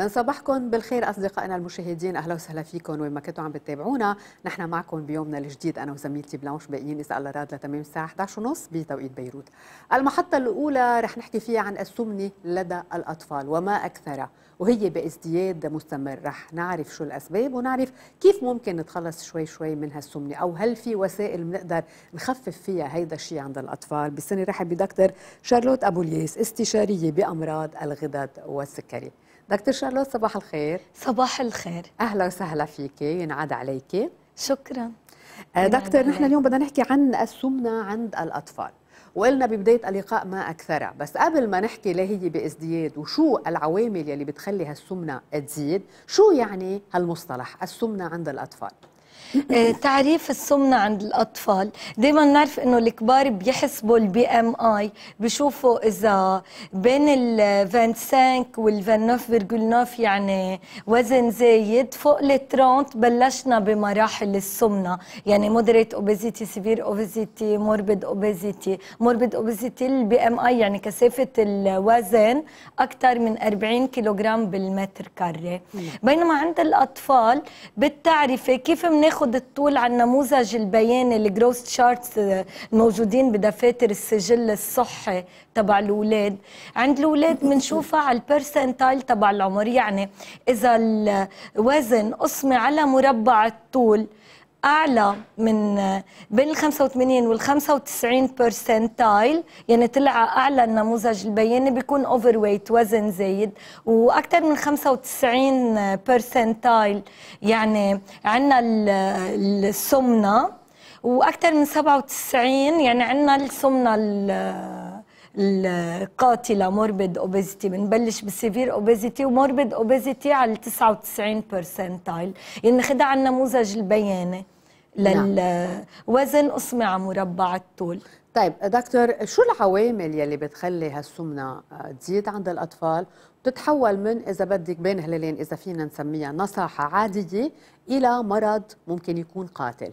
بنصبحكم بالخير أصدقائنا المشاهدين. أهلا وسهلا فيكم. وين ما كنتوا عم بتتابعونا نحن معكم بيومنا الجديد. أنا وزميلتي بلانش باقيين. إذا الله راد لتمام الساعة 11:30 بتوقيت بيروت. المحطة الأولى رح نحكي فيها عن السمنة لدى الأطفال وما أكثرها وهي بازدياد مستمر. رح نعرف شو الأسباب ونعرف كيف ممكن نتخلص شوي شوي من هالسمنه أو هل في وسائل بنقدر نخفف فيها هيدا الشيء عند الأطفال. بالسنة رحب بدكتور شارلوت أبو الياس استشارية بأمراض الغدد والسكري. دكتور شارلوت صباح الخير. صباح الخير. أهلا وسهلا فيك ينعاد عليك. شكرا. آه دكتور نحن اليوم بدنا نحكي عن السمنة عند الأطفال. وقلنا ببداية اللقاء ما أكثرها بس قبل ما نحكي ليه هي بازدياد وشو العوامل يلي بتخلي هالسمنة تزيد شو يعني هالمصطلح السمنة عند الأطفال؟ تعريف السمنة عند الأطفال. دايما نعرف إنه الكبار بيحسبوا ال B MI بيشوفوا إذا بين ال 25 وال 29.9 يعني وزن زايد فوق ال 30 بلشنا بمراحل السمنة. يعني moderate obesity severe obesity morbid obesity morbid obesity ال BMI يعني كثافة الوزن أكثر من 40 كيلوغرام بال mètre carré بينما عند الأطفال بالتعرفة كيف بناخذ ناخذ الطول على النموذج البياني ال growth charts الموجودين بدفاتر السجل الصحي تبع الأولاد. عند الأولاد بنشوفها على ال percentile تبع العمر. يعني إذا الوزن قسمي على مربع الطول. أعلى من بين ال 85 وال 95 percentile يعني طلع أعلى النموذج البياني بيكون overweight وزن زايد وأكثر من 95 برسنتايل يعني عندنا السمنة وأكثر من 97 يعني عندنا السمنة القاتلة morbid obesity بنبلش بال severe obesity و morbid obesity على 99 percentile يعني خدها على النموذج البياني للوزن قسمي على مربع الطول. طيب دكتور شو العوامل يلي بتخلي هالسمنة تزيد عند الأطفال؟ وتتحول من إذا بدك بين هلالين إذا فينا نسميها نصاحة عادية إلى مرض ممكن يكون قاتل.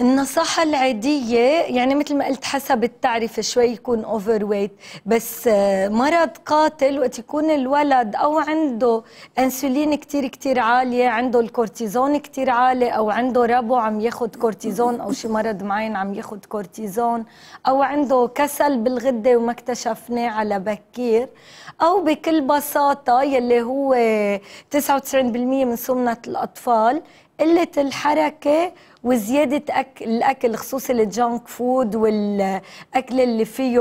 النصاحة العادية يعني مثل ما قلت حسب التعرفة شوي يكون overweight بس مرض قاتل وقت يكون الولد أو عنده انسولين كتير كتير عالية عنده الكورتيزون كتير عالي أو عنده ربو عم ياخد كورتيزون أو شي مرض معين عم ياخد كورتيزون أو عنده كسل بالغدة وما اكتشفناه على بكير أو بكل بساطة يلي هو 99% من سمنة الأطفال قلة الحركة وزيادة أكل الأكل خصوصي ال junk food والأكل اللي فيه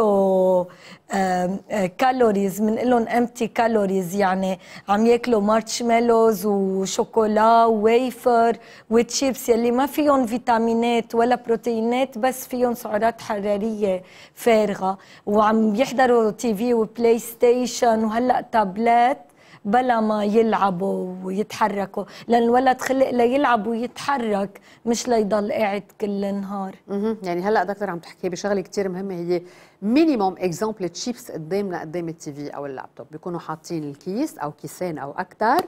calories بنقول لهم empty calories يعني عم ياكلوا مارشميلوز وشوكولا وويفر وتشيبس يلي ما فيهم فيتامينات ولا بروتينات بس فيهم سعرات حرارية فارغة. وعم يحضروا TV و PlayStation وهلأ تابلت بلا ما يلعبوا ويتحركوا لأن الولد خلق ليلعب ويتحرك مش ليضل قاعد كل النهار. يعني هلا دكتور عم تحكي بشغلة كثير مهمة هي minimum example chips قدامنا قدام ال TV أو اللابتوب. بيكونوا حاطين الكيس أو كيسين أو أكثر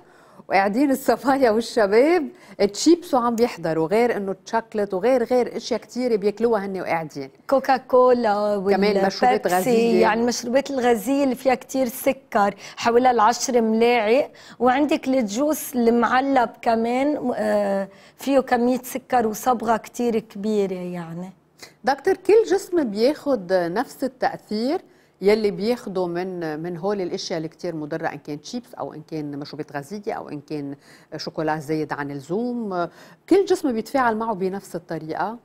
وقاعدين الصبايا والشباب تشيبس وعم بيحضروا غير إنه تشوكلت وغير غير أشياء كثيره بياكلوها هن وقاعدين. كوكا كولا كمان مشروبات غازية. يعني المشروبات الغازية اللي فيها كثير سكر حوالي العشر ملاعق. وعندك الجوس المعلب كمان فيه كمية سكر وصبغة كثير كبيرة يعني. دكتور كل جسم بياخذ نفس التأثير يلي بياخدوا من من هول الأشياء اللي كثير مضرة إن كان تشيبس أو إن كان مشروبات غازية أو إن كان شوكولا زايد عن اللزوم. كل جسم بيتفاعل معه بنفس الطريقة.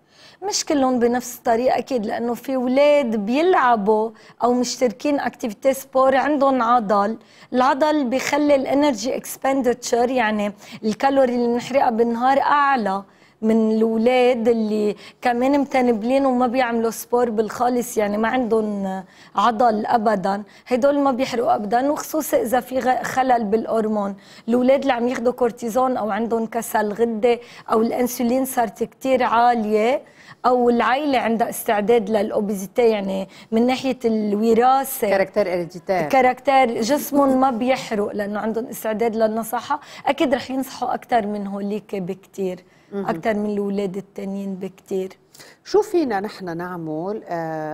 مش كلهم بنفس الطريقة أكيد لأنه في أولاد بيلعبوا أو مشتركين activité sport عندهم عضل. العضل بيخلي ال energy expenditure يعني ال calories اللي بنحرقها بالنهار أعلى. من الاولاد اللي كمان متنبلين وما بيعملوا sport بالخالص يعني ما عندهم عضل ابدا. هدول ما بيحرقوا ابدا وخصوصا إذا في خلل بالهرمون. الاولاد اللي عم ياخذوا كورتيزون أو عندهم كسل غدة أو الإنسولين صارت كثير عالية أو العائله عندها استعداد لل obesity يعني من ناحية الوراثة. caractère héréditaire caractère جسمهم ما بيحرق لأنه عندهم استعداد للنصاحة. أكيد رح ينصحوا أكثر من هوليك بكثير أكثر من الأولاد التانيين بكثير شو فينا نحن نعمل؟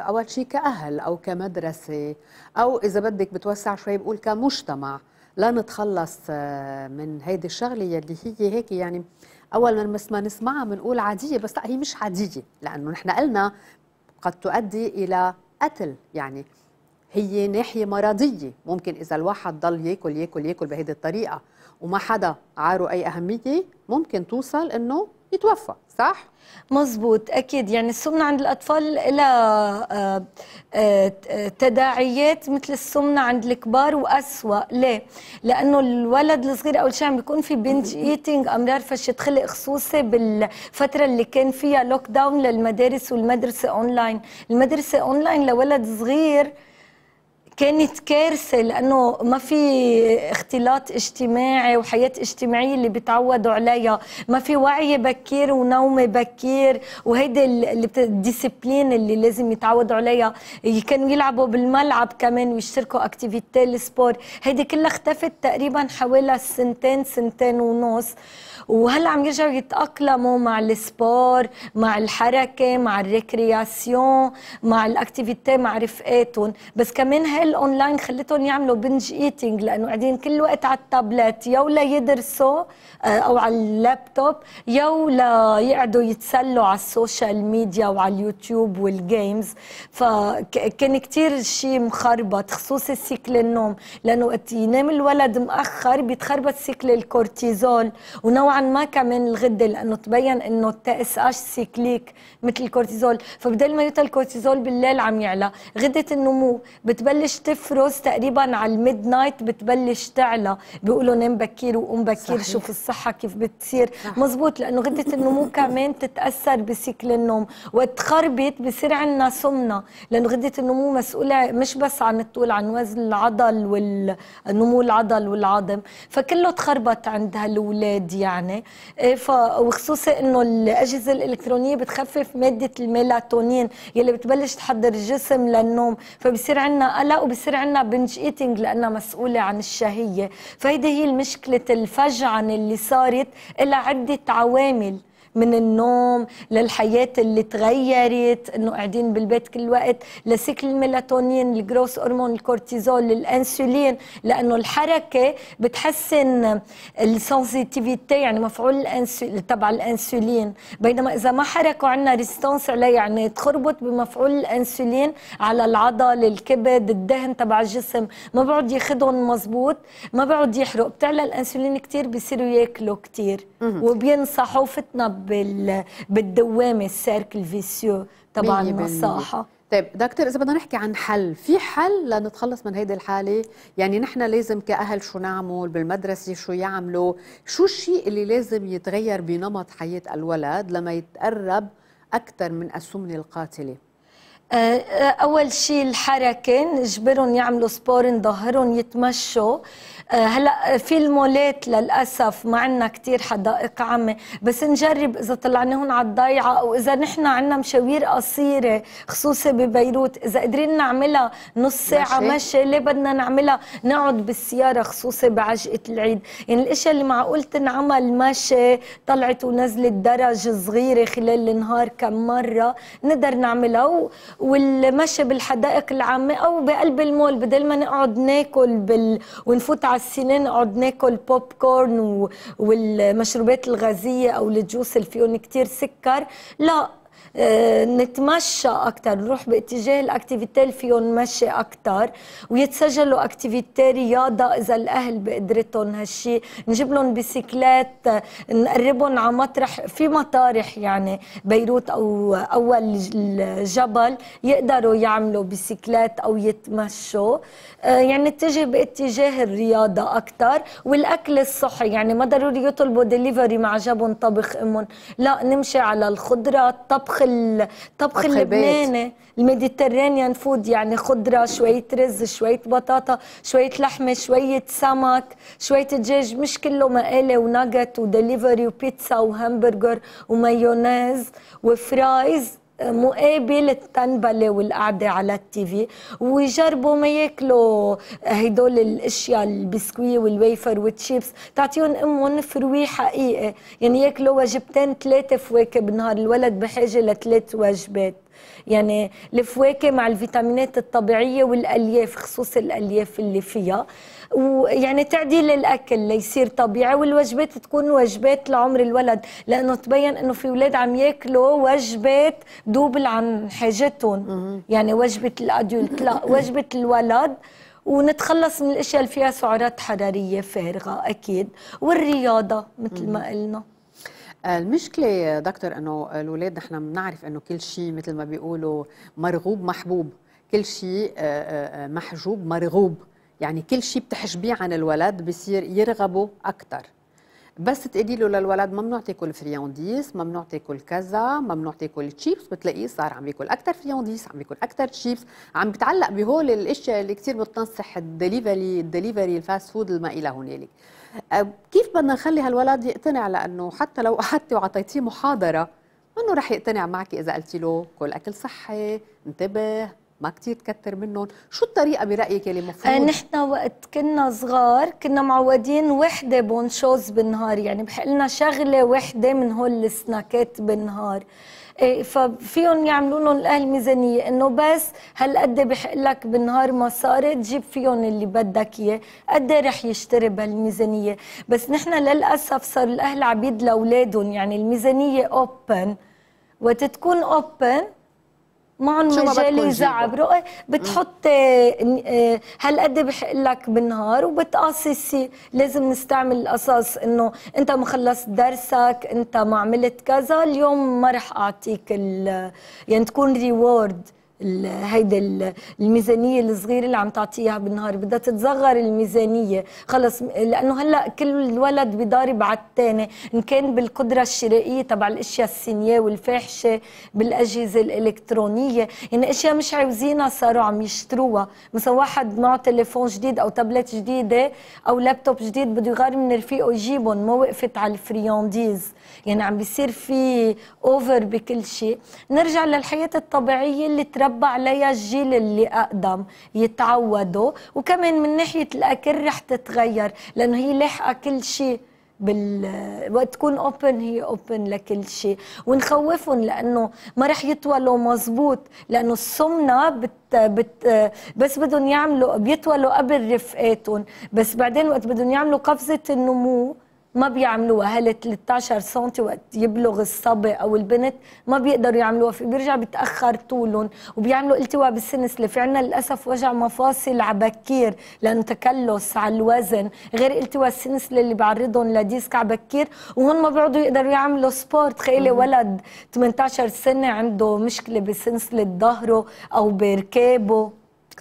أول شيء كأهل أو كمدرسة أو إذا بدك بتوسع شوي بقول كمجتمع لا نتخلص آه، من هيدي الشغلة يلي هي هيك. يعني أول ما ما نسمعها بنقول عادية بس لا هي مش عادية لأنه نحن قلنا قد تؤدي إلى قتل. يعني هي ناحية مرضية. ممكن إذا الواحد ضل ياكل ياكل ياكل بهيدي الطريقة وما حدا عاره أي أهمية ممكن توصل إنه يتوفى صح؟ مزبوط أكيد. يعني السمنة عند الأطفال لها آه، آه، تداعيات مثل السمنة عند الكبار وأسوأ. ليه؟ لأنه الولد الصغير أول شيء عم بيكون في binge eating امرار فشة خلق خصوصي بالفترة اللي كان فيها lockdown للمدارس والمدرسة اونلاين المدرسة اونلاين لولد صغير كانت كارثة لأنه ما في اختلاط اجتماعي وحياة اجتماعية اللي بتعودوا عليها. ما في وعي بكير ونوم بكير. وهيدي ال discipline اللي لازم يتعودوا عليها. كانوا يلعبوا بالملعب كمان ويشتركوا activité ال sport هيدي كلها اختفت تقريبا حوالي سنتين سنتين ونص. وهلأ عم يرجعوا يتأقلموا مع ال sport مع الحركة مع ال récréation مع ال activité مع رفقاتهم. بس كمان هاي الأونلاين خلتهم يعملوا binge eating لأنه قاعدين كل وقت على التابلت يا ولا يدرسوا آه، أو على اللابتوب يا ولا يقعدوا يتسلوا على ال social media وعلى اليوتيوب وال games فكان كتير شيء مخربط خصوصي cycle النوم لأنه وقت ينام الولد مأخر بيتخربط cycle الكورتيزول. ونوعا نوعا ما كمان الغدة لأنه تبين إنه ال TSH cyclique مثل الكورتيزول. فبدل ما يوطى الكورتيزول بالليل عم يعلى غدة النمو بتبلش تفرز تقريبا على ال midnight بتبلش تعلى. بيقولوا نام بكير وقوم بكير. شوف الصحة كيف بتصير. مزبوط لأنه غدة النمو كمان تتأثر بسيكل النوم. وقت خربت بصير عندنا سمنة. لأنه غدة النمو مسؤولة مش بس عن الطول عن وزن العضل والنمو العضل والعظم. فكله تخربط عند هالولاد يعني. يعني إيه، ف وخصوصا إنه الأجهزة الإلكترونية بتخفف مادة الميلاتونين يلي بتبلش تحضر الجسم للنوم. فبصير عندنا قلق وبصير عندنا بنج ايتينج لأنها مسؤولة عن الشهية. فهيدي هي المشكلة الفجعة اللي صارت لها عدة عوامل. من النوم للحياة اللي تغيرت إنه قاعدين بالبيت كل وقت ل cycle الميلاتونين ال growth hormone الكورتيزول الإنسولين. لأنه الحركة بتحسن ال sensitivity يعني مفعول الانسولين تبع الإنسولين. بينما إذا ما حركوا عندنا resistance عليه يعني تخربط بمفعول الإنسولين على العضل الكبد الدهن تبع الجسم. ما بيقعد ياخذهم مزبوط ما بيقعد يحرق. بتعلى الإنسولين كثير بيصيروا ياكلوا كثير وبينصحوا فتنا بالدوامة السيركل فيسيو تبع المصاحه طيب دكتور إذا بدنا نحكي عن حل في حل لنتخلص من هيدي الحالة؟ يعني نحن لازم كأهل شو نعمل بالمدرسة شو يعملوا؟ شو الشيء اللي لازم يتغير بنمط حياة الولد لما يتقرب أكثر من السمنة القاتلة؟ أول شيء الحركه نجبرهم يعملوا سبور نظهرهم يتمشوا. آه، هلا في المولات للأسف ما عندنا كثير حدائق عامة بس نجرب إذا طلعناهم على الضيعة أو إذا نحن عندنا مشاوير قصيرة خصوصي ببيروت. إذا قادرين نعملها نص ساعة مشي, مشي ليه بدنا نعملها؟ نقعد بالسيارة خصوصي بعجقة العيد. يعني الاشياء اللي معقول تنعمل مشي طلعت ونزلت درج صغيرة خلال النهار كم مرة نقدر نعملها. والمشي بالحدائق العامة أو بقلب المول بدل ما نقعد ناكل بال... ونفوت على السينما نقعد ناكل بوب كورن و... والمشروبات الغازية أو ال juice اللي فيهم كثير سكر. لا نتمشى أكثر نروح باتجاه ال activités اللي فيهم مشي أكثر ويتسجلوا activité رياضة إذا الأهل بقدرتهم هالشيء نجيب لهم بيسيكلات نقربهم على مطرح في مطارح يعني بيروت أو أول الجبل يقدروا يعملوا بيسيكلات أو يتمشوا. آه، يعني نتجه باتجاه الرياضة أكثر والأكل الصحي يعني ما ضروري يطلبوا دليفري ما عاجبن طبخ أمهم لا نمشي على الخضرة الطبخ الطبخ اللبناني ال Mediterranean food يعني خضرة شوية رز شوية بطاطا شوية لحمة شوية سمك شوية دجاج مش كله مقالي و nuggets و delivery وبيتزا وهمبرجر ومايونيز و fries. مقابل التنبلة والقعدة على ال TV ويجربوا ما ياكلوا هدول الأشياء ال biscuit وال wafer وال chips تعطيهم أمهم fruit حقيقي يعني ياكلوا وجبتين ثلاثة فواكه بالنهار الولد بحاجة لثلاث وجبات. يعني الفواكه مع الفيتامينات الطبيعية والألياف خصوص الألياف اللي فيها. ويعني تعديل الاكل ليصير طبيعي والوجبات تكون وجبات لعمر الولد. لأنه تبين إنه في أولاد عم ياكلوا وجبات دوبل عن حاجتهم يعني وجبة الادولت لا وجبة الولد. ونتخلص من الأشياء اللي فيها سعرات حرارية فارغة أكيد. والرياضة مثل ما قلنا. المشكلة دكتور إنه الاولاد نحن بنعرف إنه كل شيء مثل ما بيقولوا مرغوب محبوب، كل شيء محجوب مرغوب، يعني كل شيء بتحجبيه عن الولد بصير يرغبوا أكثر. بس تقولي له للولد ممنوع تاكل friandises ممنوع تاكل كذا ممنوع تاكل تشيبس بتلاقيه صار عم ياكل أكثر friandises عم ياكل أكثر تشيبس عم بيتعلق بهول الأشياء اللي كثير بتنصح ال delivery ال delivery ال fast food الما إلى هنالك. كيف بدنا نخلي هالولد يقتنع؟ لأنه حتى لو أخذتي وعطيتيه محاضرة منه رح يقتنع معك إذا قلتي له كل أكل صحي انتبه. ما كتير تكتر منهم. شو الطريقة برأيك اللي المفروض آه نحن وقت كنا صغار كنا معودين وحدة بونشوز بالنهار يعني بحقلنا شغلة وحدة من هول السناكات بالنهار. إيه ففيهم يعملوا لهم الأهل ميزانية إنه بس هالقد بحق لك بالنهار مصاري تجيب فيهم اللي بدك إياه قد رح يشتري بهالميزانية. بس نحن للأسف صار الأهل عبيد لأولادهم يعني الميزانية open وقت تكون open معهم مجال يزعبروا بتحط هالقد بحق لك بالنهار وبتقاصصي لازم نستعمل القصاص إنه أنت ما خلصت درسك أنت ما عملت كذا اليوم ما رح أعطيك يعني تكون reward هيدا الميزانية الصغيرة اللي عم تعطيها بالنهار بدها تتصغر الميزانية. خلص لأنه هلأ كل ولد بيضارب على الثاني إن كان بالقدرة الشرائية تبع الأشياء ال signé والفاحشة بالأجهزة الإلكترونية يعني أشياء مش عاوزينها صاروا عم يشتروها. مثلا واحد معه تليفون جديد أو تابلت جديدة أو لابتوب جديد بده يغار من رفيقه يجيبهم ما وقفت على ال friandises. يعني عم بيصير في over بكل شيء. نرجع للحياة الطبيعية اللي تربى عليها الجيل اللي أقدم يتعودوا. وكمان من ناحية الأكل رح تتغير لأنه هي لاحقة كل شيء بال وقت تكون open هي open لكل شيء. ونخوفهم لأنه ما رح يطولوا مزبوط لأنه السمنة بت بت بس بدهم يعملوا بيطولوا قبل رفقاتهم. بس بعدين وقت بدهم يعملوا قفزة النمو ما بيعملوها. هل 13 سم وقت يبلغ الصبي أو البنت ما بيقدروا يعملوها في بيرجع بيتأخر طولهم وبيعملوا التواء بالسنسله في عنا للأسف وجع مفاصل عبكير لأنه تكلس على الوزن غير التواء السنسله اللي بعرضهم ل disc عبكير. وهون ما بيقعدوا يقدروا يعملوا sport. تخيلي ولد 18 سنة عنده مشكلة بسنسله ظهره أو بركابه.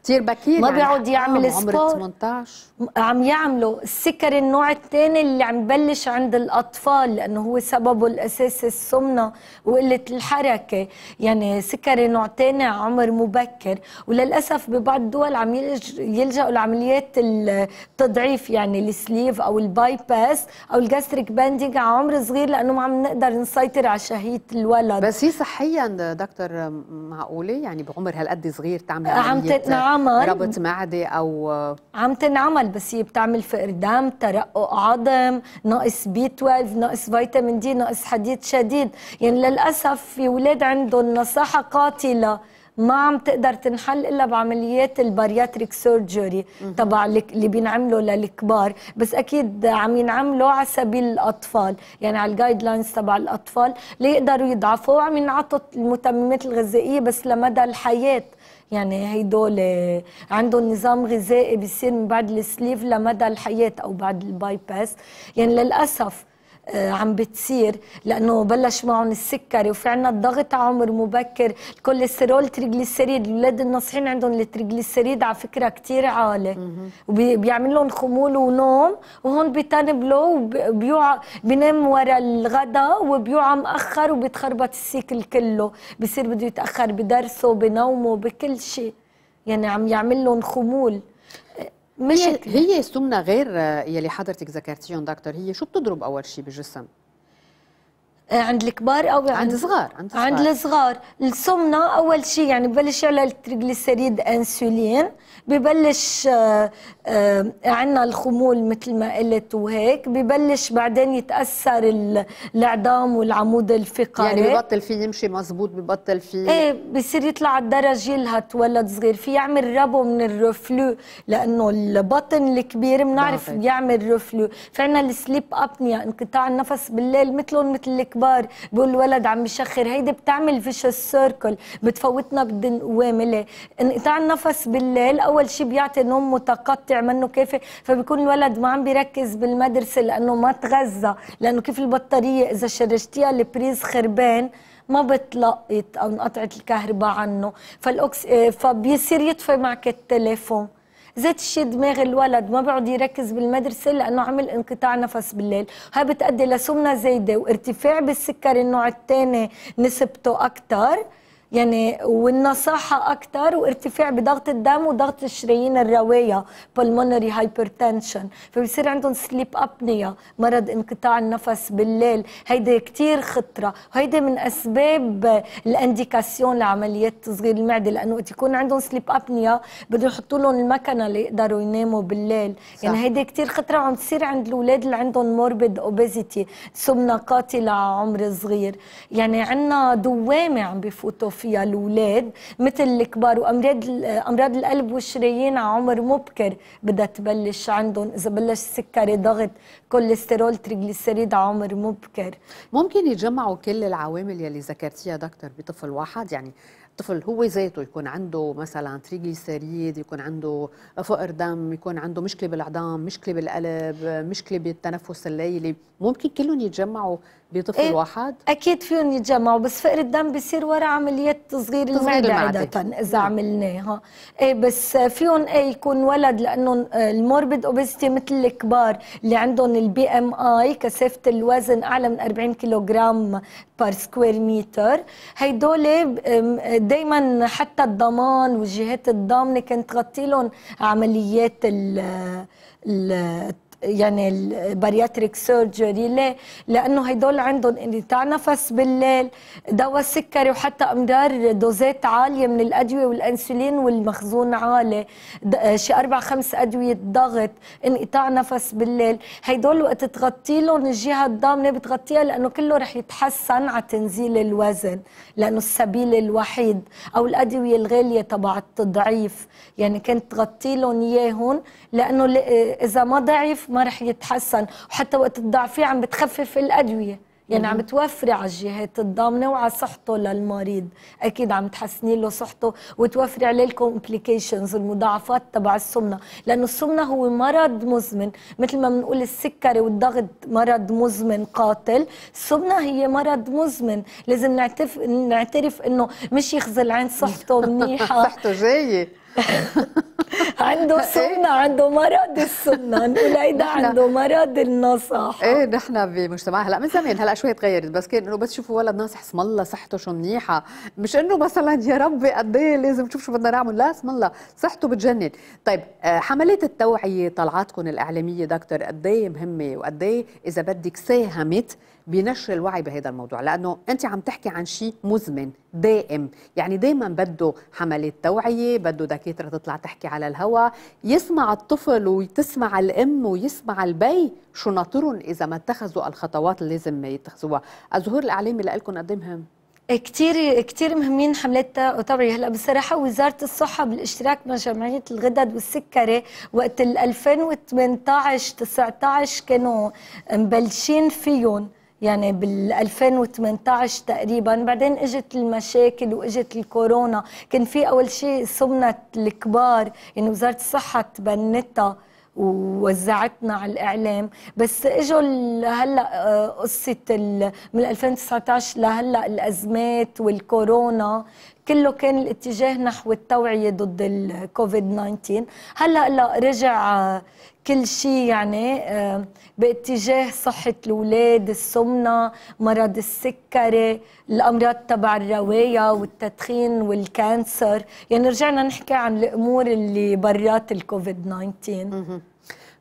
كثير بكير. ما يعني بيقعد يعمل sport عمر 18 عم يعملوا السكر النوع الثاني اللي عم ببلش عند الأطفال لأنه هو سببه الاساسي السمنة وقلة الحركة. يعني سكري نوع ثاني عمر مبكر. وللأسف ببعض الدول عم يلجأوا لعمليات التضعيف يعني ال sleeve أو ال bypass أو ال gastric banding على عمر صغير لأنه ما عم نقدر نسيطر على شهية الولد. بس هي صحيا دكتور معقولة؟ يعني بعمر هالقد صغير تعمل عم تنعمل. ربط معدة أو عم تنعمل بس هي بتعمل فقر دم ترقق عظم ناقص B 12 ناقص فيتامين D ناقص حديد شديد. يعني للأسف في أولاد عندهم نصاحه قاتلة ما عم تقدر تنحل إلا بعمليات ال bariatric surgery تبع اللي بينعملوا للكبار. بس أكيد عم ينعملوا على سبيل الأطفال. يعني على ال guidelines تبع الأطفال. ليقدروا يضعفوا وعم ينعطوا المتممات الغذائية بس لمدى الحياة. يعني هيدول عندهم نظام غذائي بيصير من بعد ال sleeve لمدى الحياة أو بعد ال bypass يعني للأسف عم بتصير لأنه بلش معهم السكري وفي عنا الضغط على عمر مبكر. الكوليسترول ال triglyceride الاولاد الناصحين عندهم ال triglyceride على فكرة كثير عالي. وبيعمل لهم خمول ونوم وهون بيتنبلوا وبيوعى بينام ورا الغداء وبيوعى مأخر وبيتخربط ال cycle كله. بصير بده يتأخر بدرسه بنومه بكل شيء. يعني عم يعمل لهم خمول. مش هي, السمنة غير يلي حضرتك ذكرتيهم دكتور هي شو بتضرب أول شيء بالجسم عند الكبار أو عند صغار عند صغار عند الصغار. السمنه أول شيء يعني ببلش يعلى ال triglyceride إنسولين ببلش آه، آه، عندنا الخمول مثل ما قلت وهيك ببلش بعدين يتأثر العظام والعمود الفقري. يعني ببطل فيه يمشي مزبوط ببطل فيه. إيه بصير يطلع على الدرج يلهت ولد صغير. في يعمل ربو من ال reflux لأنه البطن الكبير بنعرف بيعمل reflux. فعنا ال sleep apnea انقطاع النفس بالليل مثلهم مثل الكبار بقول الولد عم بشخر هيدي بتعمل vicious circle بتفوتنا بالدوامه انقطاع النفس بالليل أول شيء بيعطي نوم متقطع منه كافي. فبيكون الولد ما عم بيركز بالمدرسة لأنه ما تغذى لأنه كيف البطارية؟ إذا شرجتيها ال prise خربان ما بتلقط أو انقطعت الكهرباء عنه. فالاكس آه، فبيصير يطفي معك التليفون. زيت الشيء دماغ الولد ما بيقعد يركز بالمدرسة لأنه عمل انقطاع نفس بالليل. هاي بتؤدي لسمنة زايدة وارتفاع بالسكر النوع الثاني نسبته أكثر يعني والنصاحة أكثر وارتفاع بضغط الدم وضغط الشرايين الرئوية pulmonary hypertension. فبصير عندهم sleep apnea مرض انقطاع النفس بالليل. هيدي كتير خطرة. وهيدي من أسباب ال indication لعمليات تصغير المعدة لأنه وقت يكون عندهم sleep apnea بدهم يحطوا لهم المكنة ليقدروا يناموا بالليل. صح. يعني هيدي كتير خطرة وعم تصير عند الأولاد اللي عندهم morbid obesity سمنة قاتلة عمر صغير. يعني عندنا دوامة عم بفوتوا فيها الأولاد مثل الكبار. وأمراض أمراض القلب والشرايين على عمر مبكر. بدها تبلش عندهم إذا بلش سكري ضغط كوليسترول triglyceride على عمر مبكر. ممكن يتجمعوا كل العوامل يلي ذكرتيها دكتور بطفل واحد. يعني الطفل هو ذاته يكون عنده مثلا triglyceride يكون عنده فقر دم يكون عنده مشكلة بالعظام مشكلة بالقلب مشكلة بالتنفس الليلي. ممكن كلهم يتجمعوا بطفل إيه واحد؟ أكيد فيهم يتجمعوا بس فقر الدم بيصير ورا عمليات تصغير المعدة عادة إذا عملناها إيه بس فيهم إيه يكون ولد لأنه ال morbid obesity مثل الكبار اللي عندهم ال BMI كثافة الوزن أعلى من 40 كيلوغرام per square meter هيدول دائما حتى الضمان والجهات الضامنه كانت تغطي لهم عمليات ال يعني ال bariatric surgery ليه؟ لأنه هدول عندهم انقطاع نفس بالليل دواء سكري وحتى امرار دوزات عالية من الأدوية والإنسولين والمخزون عالي. شي أربع خمس أدوية ضغط انقطاع نفس بالليل. هدول وقت تغطي لهم الجهة الضامنة بتغطيها لأنه كله رح يتحسن على تنزيل الوزن لأنه السبيل الوحيد أو الأدوية الغالية تبع التضعيف. يعني كانت تغطي لهم إياهم لأنه إذا ما ضعف ما رح يتحسن. وحتى وقت تضعفيه عم بتخفف الأدوية. يعني عم توفري على الجهات الضامنة وعلى صحته للمريض. أكيد عم تحسني له صحته وتوفري عليه ال complications المضاعفات تبع السمنة. لأنه السمنة هو مرض مزمن. مثل ما بنقول السكري والضغط مرض مزمن قاتل. السمنة هي مرض مزمن. لازم نعترف نعترف إنه مش يخزل عين صحته منيحة. صحته جاية عنده سمنة عنده مرض السمنة نقول هيدا عنده مرض النصاحة. إيه نحن بمجتمع هلا من زمان هلا شوي تغيرت. بس كان إنه بس تشوفوا ولد ناصح اسم الله صحته شو منيحة. مش إنه مثلا يا ربي قد إيه لازم تشوف شو بدنا نعمل. لا اسم الله صحته بتجنن. طيب آه، حملات التوعية طلعاتكم الإعلامية دكتور قد إيه مهمة وقد إيه إذا بدك ساهمت بنشر الوعي بهذا الموضوع لأنه أنت عم تحكي عن شيء مزمن دائم. يعني دائما بده حملات توعية بده دكاترة تطلع تحكي على الهواء يسمع الطفل وتسمع الأم ويسمع البي شو ناطرهم إذا ما اتخذوا الخطوات اللي لازم يتخذوها. الظهور الإعلامي لكم قد مهم؟ كثير كثير مهمين حملات توعية. هلأ بصراحة وزارة الصحة بالاشتراك مع جمعية الغدد والسكري وقت ال 2018 19 كانوا مبلشين فيهم. يعني بال 2018 تقريبا. بعدين إجت المشاكل وإجت الكورونا. كان في أول شيء سمنه الكبار يعني وزارة الصحة تبنتها ووزعتنا على الإعلام. بس إجوا هلأ آه، قصة من 2019 لهلأ الأزمات والكورونا. كله كان الاتجاه نحو التوعية ضد الكوفيد 19 هلأ لا رجع كل شيء يعني آه، باتجاه صحة الأولاد السمنة مرض السكري الأمراض تبع الرئة والتدخين وال cancer. يعني رجعنا نحكي عن الأمور اللي برات الكوفيد 19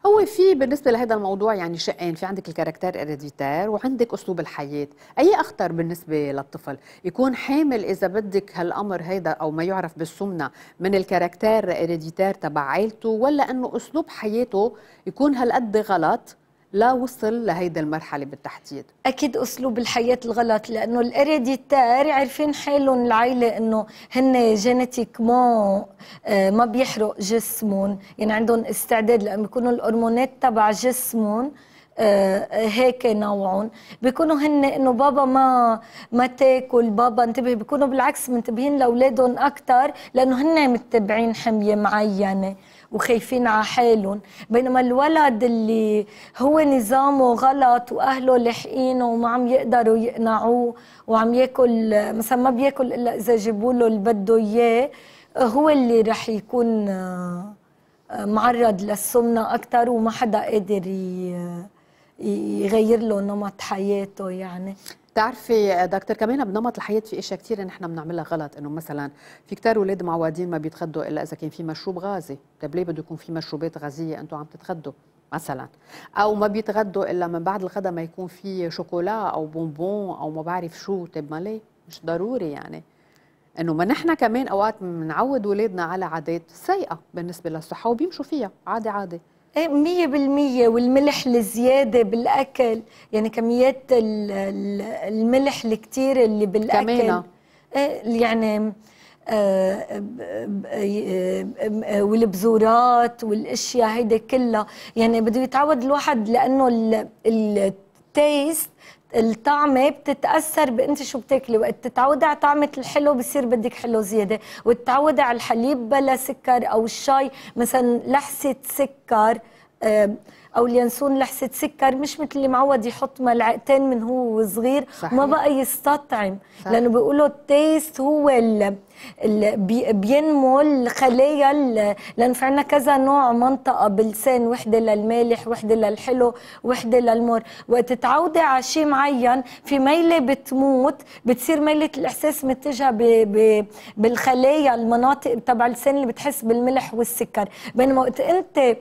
هو في بالنسبة لهذا الموضوع يعني شقين في عندك ال caractère héréditaire وعندك أسلوب الحياة. أي أخطر بالنسبة للطفل؟ يكون حامل إذا بدك هالأمر هيدا أو ما يعرف بالسمنة من ال caractère héréditaire تبع عائلته ولا إنه أسلوب حياته يكون هالقد غلط؟ لا وصل لهيدي المرحلة بالتحديد. أكيد أسلوب الحياة الغلط لأنه ال héréditaire عارفين حالهم العائلة أنه هن génétiquement آه، ما بيحرق جسمهم. يعني عندهم استعداد لأنه بيكونوا الهرمونات تبع جسمهم آه، هيك نوعهم. بيكونوا هن إنه بابا ما ما تاكل بابا انتبه بيكونوا بالعكس منتبهين لأولادهم أكثر لأنه هن متبعين حمية معينة. وخايفين على حالهم. بينما الولد اللي هو نظامه غلط وأهله لاحقينه وما عم يقدروا يقنعوه وعم ياكل مثلا ما بياكل إلا إذا جابوا له اللي بده إياه هو اللي رح يكون آه، معرض للسمنة أكثر وما حدا قادر يغير له نمط حياته يعني. بتعرفي دكتور كمان بنمط الحياة في أشياء كثير نحن بنعملها غلط إنه مثلا في كثير أولاد معودين ما بيتغدوا إلا إذا كان في مشروب غازي طيب ليه بده يكون في مشروبات غازية أنتم عم تتغدوا مثلا. أو ما بيتغدوا إلا من بعد الغداء ما يكون في شوكولا أو بونبون أو ما بعرف شو طيب ما ليه؟ مش ضروري يعني. إنه ما نحن كمان أوقات بنعود اولادنا على عادات سيئة بالنسبة للصحة وبيمشوا فيها عادي عادي. مية بالمية والملح الزيادة بالأكل. يعني كميات الملح الكتير اللي بالأكل. كمان إيه يعني آه، والبذورات والأشياء هيدي كلها. يعني بده يتعود الواحد لأنه التيست الطعمه بتتأثر بأنت شو بتاكلي وقت تتعودي على طعمه الحلو بصير بدك حلو زيادة وتتعودي على الحليب بلا سكر أو الشاي مثلا لحسة سكر أو اليانسون لحسة سكر مش مثل اللي معود يحط ملعقتين من هو صغير صحيح. ما بقى يستطعم صحيح. لأنه بيقولوا التيست هو اللي بينمو الخلايا لأن في عندنا كذا نوع منطقة بلسان وحدة للمالح وحدة للحلو وحدة للمر وقت تعودي على شيء معين في ميلة بتموت بتصير ميلة الإحساس متجهة بالخلايا المناطق تبع اللسان اللي بتحس بالملح والسكر بينما وقت أنت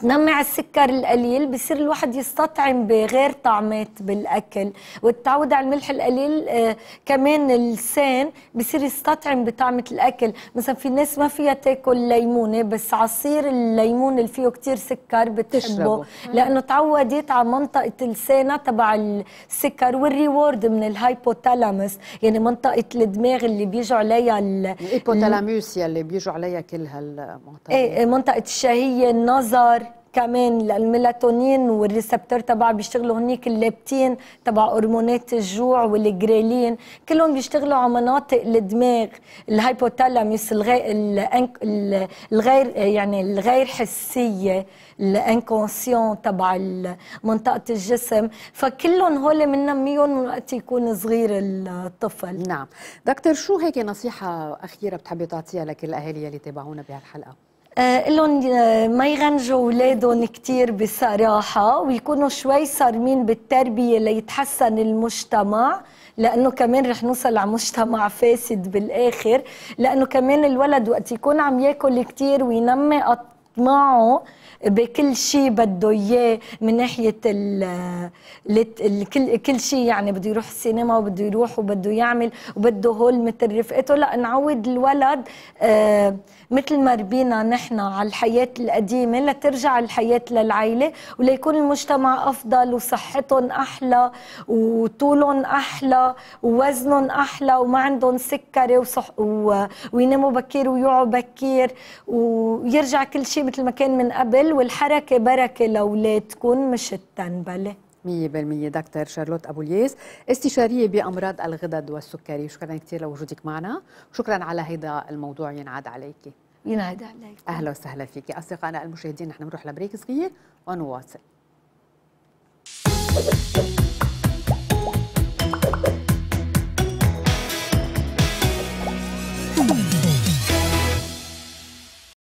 تمنع السكر القليل بصير الواحد يستطعم بغير طعمات بالأكل والتعود على الملح القليل آه كمان اللسان بصير يستطعم بطعمة الأكل. مثلا في ناس ما فيها تاكل ليمونة بس عصير الليمون اللي فيه كتير سكر بتحبه. لأنه تعودت على منطقة لسانها تبع السكر وال reward من ال hypothalamus يعني منطقة الدماغ اللي بيجوا عليها ال hypothalamus يلي بيجوا عليها كل هالمنطقه إيه منطقة الشهية النظر السكر كمان الميلاتونين وال receptor تبع بيشتغلوا هنيك الليبتين تبع هرمونات الجوع والجريلين. كلهم بيشتغلوا على مناطق الدماغ ال hypothalamus الغير الغير يعني الغير حسية ال inconscient تبع منطقة الجسم. فكلهم هول بننميهم وقت يكون صغير الطفل. نعم. دكتور شو هيك نصيحة أخيرة بتحبي تعطيها لكل الأهالي اللي تابعونا بهالحلقة؟ لهم آه، ما يغنجوا أولادهم كثير بصراحة ويكونوا شوي صارمين بالتربية ليتحسن المجتمع لأنه كمان رح نوصل على مجتمع فاسد بالآخر لأنه كمان الولد وقت يكون عم ياكل كثير وينمي أطماعه بكل شيء بده إياه من ناحية ال كل كل شيء يعني بده يروح السينما وبده يروح وبده يعمل وبده هول مثل رفقته. لا نعود الولد آه مثل ما ربينا نحن على الحياة القديمة لترجع الحياة للعائله وليكون المجتمع أفضل وصحتهم أحلى وطولهم أحلى ووزنهم أحلى وما عندهم سكري وصح ويناموا بكير ويوعوا بكير ويرجع كل شيء مثل ما كان من قبل والحركة بركة لأولادكم مش التنبلة. 100% دكتور شارلوت أبو الياس استشارية بأمراض الغدد والسكري. شكرا كثير لوجودك معنا. شكرا على هذا الموضوع ينعاد عليك. ينعاد عليك. أهلا وسهلا فيك. أصدقائنا المشاهدين نحن بنروح لبريك صغير ونواصل.